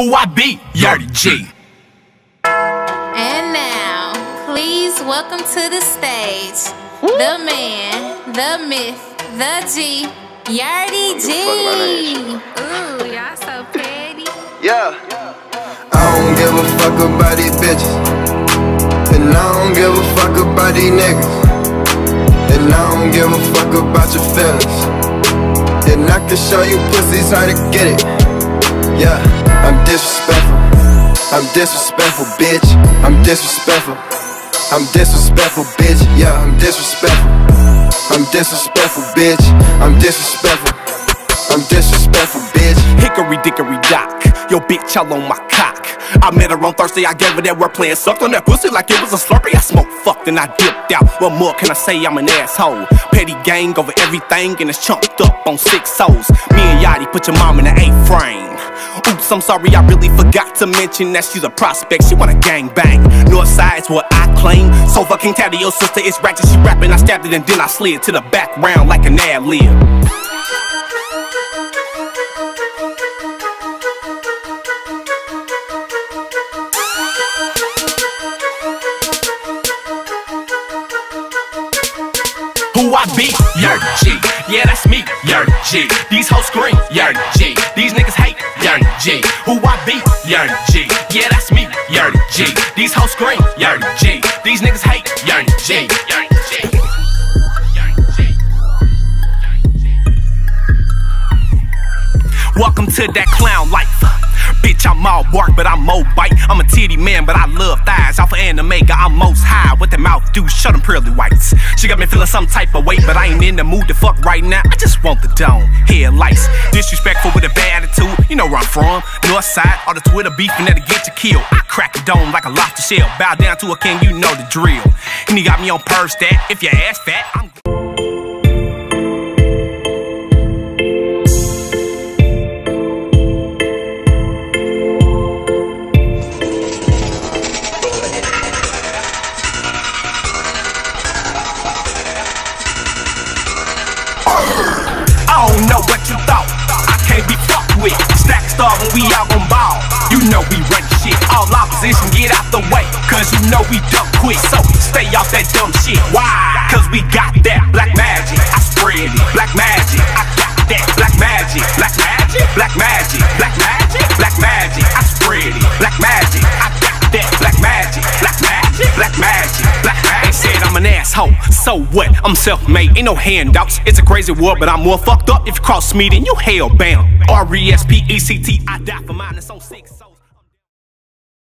Who I be? Yerrty G. And now, please welcome to the stage the man, the myth, the G, Yerrty G. Ooh, y'all so petty. Yeah. I don't give a fuck about these bitches. And I don't give a fuck about these niggas. And I don't give a fuck about your feelings. And I can show you pussies how to get it. Yeah, I'm disrespectful. I'm disrespectful, bitch. I'm disrespectful. I'm disrespectful, bitch. Yeah, I'm disrespectful. I'm disrespectful, bitch. I'm disrespectful. I'm disrespectful, bitch. Hickory dickory dock. Yo, bitch, all on my cock. I met her on Thursday, I gave her that word playing sucked on that pussy like it was a slurpee. I smoked, fucked, and I dipped out. What more can I say? I'm an asshole. Petty gang over everything, and it's chunked up on six souls. Me and Yadi put your mom in the eight frame. Oops, I'm sorry, I really forgot to mention that she's a prospect. She want a gang bang. Northside's what I claim. So fucking tatty, your sister is ratchet. She rapping, I stabbed it, and then I slid to the background like an ad lib. Who I be? Yerrty G. Yeah, that's me, Yerrty G. These hoes scream, Yerrty G. These niggas G. Who I be? Yerrty G. Yeah, that's me, Yerrty G. These hoes scream, Yerrty G. These niggas hate, Yerrty G. Welcome to that clown life. Bitch, I'm all bark, but I'm mo bite. I'm a titty man, but I love of anime, I'm most high. What the mouth do? Shut them pearly whites. She got me feeling some type of way, but I ain't in the mood to fuck right now. I just want the dome. Headlights. Disrespectful with a bad attitude. You know where I'm from. North side, all the Twitter beefing that'll get you killed. I crack a dome like a lobster shell. Bow down to a king, you know the drill. And he got me on purse that. If your ass fat, I'm don't know what you thought. I can't be fucked with. Stack star when we out on ball. You know we run shit. All opposition get out the way. Cause you know we duck quick. So stay off that dumb shit. Why? Cause we got that asshole. So what? I'm self-made. Ain't no handouts. It's a crazy world, but I'm more fucked up if you cross me, then you hell bound. R E S P E C T. I die for mine. It's on six souls.